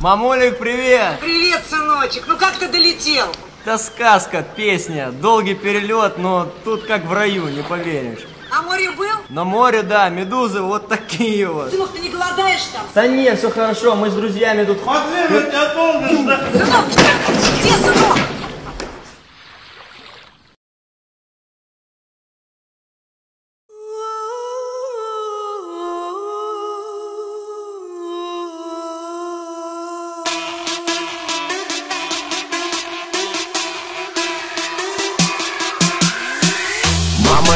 Мамулик, привет! Привет, сыночек. Ну как ты долетел? Это сказка, песня, долгий перелет, но тут как в раю, не поверишь. На море был? На море, да, медузы вот такие вот. Сынок, ты не голодаешь там? Да нет, все хорошо, мы с друзьями тут... Сынок, где сынок?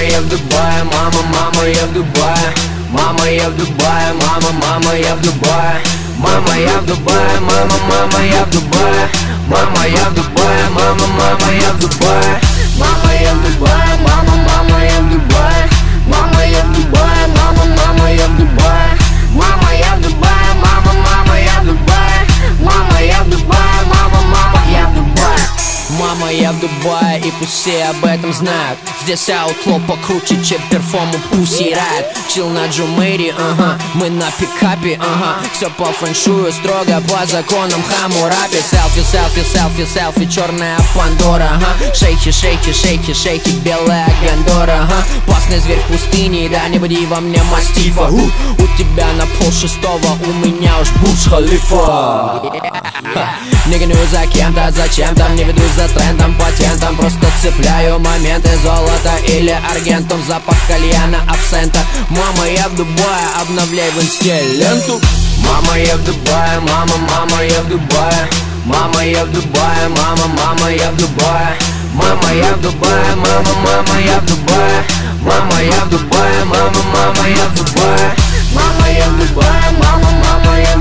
Я в Дубае, мама, мама, я в Дубае. Мама, я в Дубае, мама, мама, я в Дубае. Мама, я в Дубае, мама, мама, я в Дубае. Мама, я в Дубае, мама, мама, я в Дубае. Мама, я я в Дубае, и пусть все об этом знают. Здесь аутло покруче, чем перформу Пусси Райт Чил на Джумэри, ага, мы на пикапе, ага. Все по фэншую, строго по законам Хамурапи Селфи, селфи, селфи, селфи, черная Пандора, ага. Шейки, шейки, шейки, шейки, белая Гандора, ага. Пасный зверь в пустыне, да не буди во мне мастифа. У, у тебя на пол шестого, у меня уж Бурдж Халифа. Не гоню за кем-то, зачем-то Не ведусь за трендом, патентом Просто цепляю моменты Золото или аргентум Запах кальяна, абсента Мама, я в Дубае Обновляй в инсте ленту Мама, я в Дубае Мама, мама, я в Дубае Мама, я в Дубае Мама, мама, я в Дубае Мама, я в Дубае Мама, мама, я в Дубае Мама, я в Дубае Мама, мама, я в Дубае Мама, я в Дубае Мама, мама, я